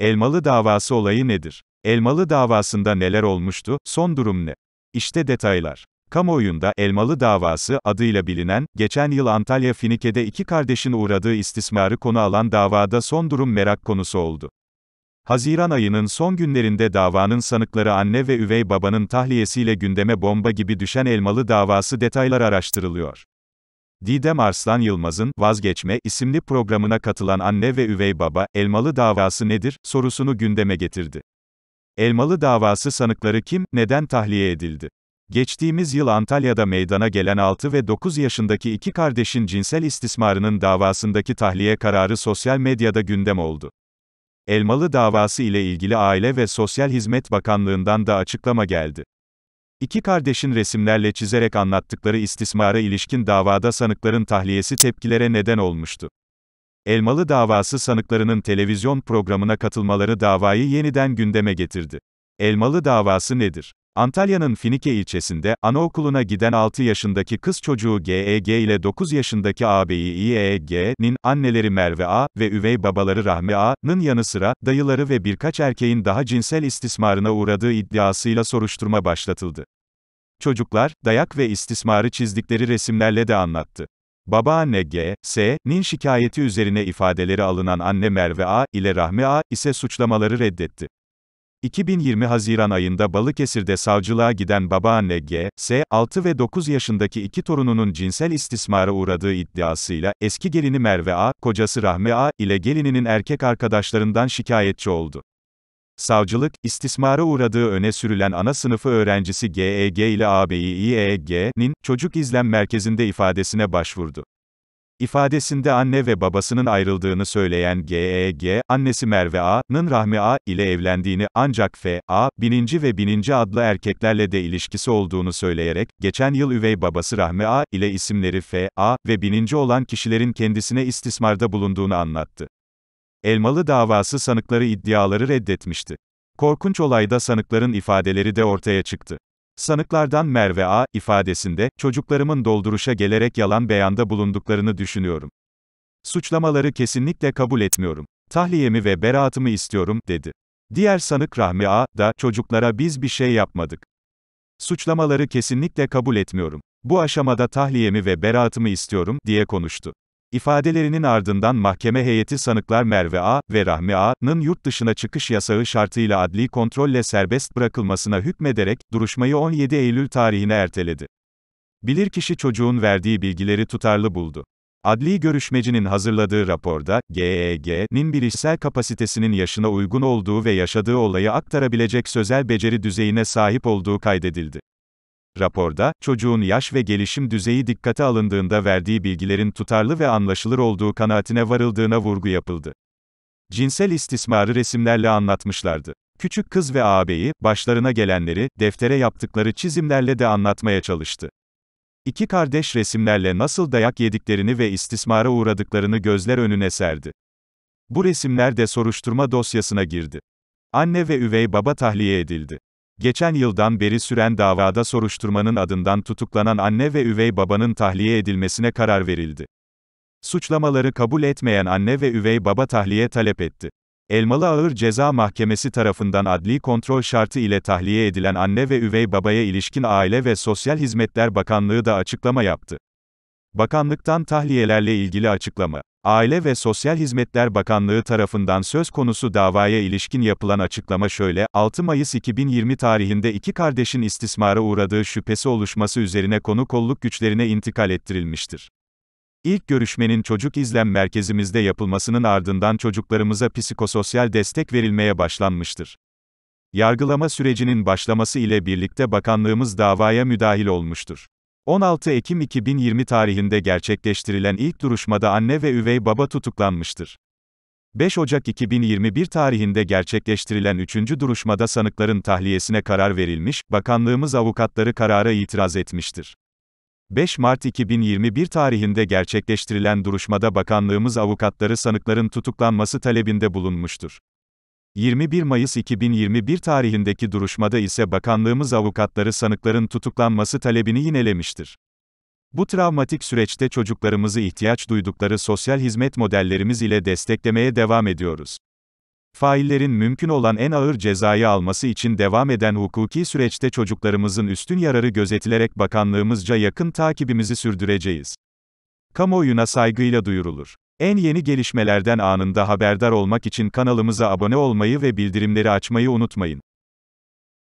Elmalı davası olayı nedir? Elmalı davasında neler olmuştu, son durum ne? İşte detaylar. Kamuoyunda, Elmalı davası, adıyla bilinen, geçen yıl Antalya Finike'de iki kardeşin uğradığı istismarı konu alan davada son durum merak konusu oldu. Haziran ayının son günlerinde davanın sanıkları anne ve üvey babanın tahliyesiyle gündeme bomba gibi düşen Elmalı davası detaylar araştırılıyor. Didem Arslan Yılmaz'ın Vazgeçme isimli programına katılan anne ve üvey baba, Elmalı davası nedir sorusunu gündeme getirdi. Elmalı davası sanıkları kim, neden tahliye edildi? Geçtiğimiz yıl Antalya'da meydana gelen 6 ve 9 yaşındaki iki kardeşin cinsel istismarının davasındaki tahliye kararı sosyal medyada gündem oldu. Elmalı davası ile ilgili Aile ve Sosyal Hizmet Bakanlığı'ndan da açıklama geldi. İki kardeşin resimlerle çizerek anlattıkları istismara ilişkin davada sanıkların tahliyesi tepkilere neden olmuştu. Elmalı davası sanıklarının televizyon programına katılmaları davayı yeniden gündeme getirdi. Elmalı davası nedir? Antalya'nın Finike ilçesinde, anaokuluna giden 6 yaşındaki kız çocuğu GEG ile 9 yaşındaki ağabeyi İEG'nin, anneleri Merve A ve üvey babaları Rahmi A'nın yanı sıra, dayıları ve birkaç erkeğin daha cinsel istismarına uğradığı iddiasıyla soruşturma başlatıldı. Çocuklar, dayak ve istismarı çizdikleri resimlerle de anlattı. Babaanne G, S.'nin şikayeti üzerine ifadeleri alınan anne Merve A ile Rahmi A ise suçlamaları reddetti. 2020 Haziran ayında Balıkesir'de savcılığa giden babaanne G, S, 6 ve 9 yaşındaki iki torununun cinsel istismara uğradığı iddiasıyla, eski gelini Merve A, kocası Rahmi A, ile gelininin erkek arkadaşlarından şikayetçi oldu. Savcılık, istismara uğradığı öne sürülen ana sınıfı öğrencisi GEG ile ağabeyi İEG'nin, çocuk izlem merkezinde ifadesine başvurdu. İfadesinde anne ve babasının ayrıldığını söyleyen GEG, annesi Merve A.'nın Rahmi A. ile evlendiğini, ancak F. A. bininci ve bininci adlı erkeklerle de ilişkisi olduğunu söyleyerek, geçen yıl üvey babası Rahmi A. ile isimleri F. A. ve bininci olan kişilerin kendisine istismarda bulunduğunu anlattı. Elmalı davası sanıkları iddiaları reddetmişti. Korkunç olayda sanıkların ifadeleri de ortaya çıktı. Sanıklardan Merve A. ifadesinde, çocuklarımın dolduruşa gelerek yalan beyanda bulunduklarını düşünüyorum. Suçlamaları kesinlikle kabul etmiyorum. Tahliyemi ve beraatımı istiyorum, dedi. Diğer sanık Rahmi A. da, çocuklara biz bir şey yapmadık. Suçlamaları kesinlikle kabul etmiyorum. Bu aşamada tahliyemi ve beraatımı istiyorum, diye konuştu. İfadelerinin ardından mahkeme heyeti sanıklar Merve A. ve Rahmi A.'nın yurt dışına çıkış yasağı şartıyla adli kontrolle serbest bırakılmasına hükmederek, duruşmayı 17 Eylül tarihine erteledi. Bilirkişi çocuğun verdiği bilgileri tutarlı buldu. Adli görüşmecinin hazırladığı raporda, GEG'nin bilişsel kapasitesinin yaşına uygun olduğu ve yaşadığı olayı aktarabilecek sözel beceri düzeyine sahip olduğu kaydedildi. Raporda, çocuğun yaş ve gelişim düzeyi dikkate alındığında verdiği bilgilerin tutarlı ve anlaşılır olduğu kanaatine varıldığına vurgu yapıldı. Cinsel istismarı resimlerle anlatmışlardı. Küçük kız ve ağabeyi, başlarına gelenleri, deftere yaptıkları çizimlerle de anlatmaya çalıştı. İki kardeş resimlerle nasıl dayak yediklerini ve istismara uğradıklarını gözler önüne serdi. Bu resimler de soruşturma dosyasına girdi. Anne ve üvey baba tahliye edildi. Geçen yıldan beri süren davada soruşturmanın adından tutuklanan anne ve üvey babanın tahliye edilmesine karar verildi. Suçlamaları kabul etmeyen anne ve üvey baba tahliye talep etti. Elmalı Ağır Ceza Mahkemesi tarafından adli kontrol şartı ile tahliye edilen anne ve üvey babaya ilişkin Aile ve Sosyal Hizmetler Bakanlığı da açıklama yaptı. Bakanlıktan tahliyelerle ilgili açıklama. Aile ve Sosyal Hizmetler Bakanlığı tarafından söz konusu davaya ilişkin yapılan açıklama şöyle, 6 Mayıs 2020 tarihinde iki kardeşin istismara uğradığı şüphesi oluşması üzerine konu kolluk güçlerine intikal ettirilmiştir. İlk görüşmenin çocuk izlem merkezimizde yapılmasının ardından çocuklarımıza psikososyal destek verilmeye başlanmıştır. Yargılama sürecinin başlaması ile birlikte bakanlığımız davaya müdahil olmuştur. 16 Ekim 2020 tarihinde gerçekleştirilen ilk duruşmada anne ve üvey baba tutuklanmıştır. 5 Ocak 2021 tarihinde gerçekleştirilen üçüncü duruşmada sanıkların tahliyesine karar verilmiş, bakanlığımız avukatları karara itiraz etmiştir. 5 Mart 2021 tarihinde gerçekleştirilen duruşmada bakanlığımız avukatları sanıkların tutuklanması talebinde bulunmuştur. 21 Mayıs 2021 tarihindeki duruşmada ise bakanlığımız avukatları sanıkların tutuklanması talebini yinelemiştir. Bu travmatik süreçte çocuklarımızı ihtiyaç duydukları sosyal hizmet modellerimiz ile desteklemeye devam ediyoruz. Faillerin mümkün olan en ağır cezayı alması için devam eden hukuki süreçte çocuklarımızın üstün yararı gözetilerek bakanlığımızca yakın takibimizi sürdüreceğiz. Kamuoyuna saygıyla duyurulur. En yeni gelişmelerden anında haberdar olmak için kanalımıza abone olmayı ve bildirimleri açmayı unutmayın.